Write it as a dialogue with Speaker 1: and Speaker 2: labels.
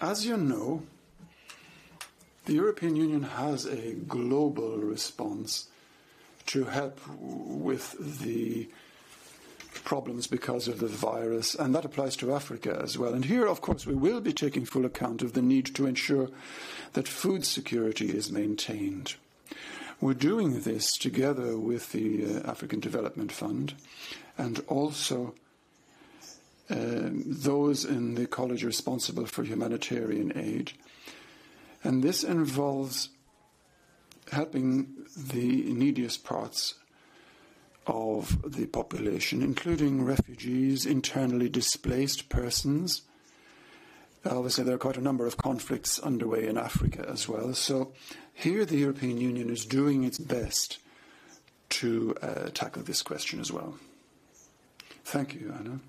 Speaker 1: As you know, the European Union has a global response to help with the problems because of the virus, and that applies to Africa as well. And here, of course, we will be taking full account of the need to ensure that food security is maintained. We're doing this together with the uh, African Development Fund and also those in the college responsible for humanitarian aid. And this involves helping the neediest parts of the population, including refugees, internally displaced persons. Obviously, there are quite a number of conflicts underway in Africa as well. So, here the European Union is doing its best to uh, tackle this question as well. Thank you, Anna.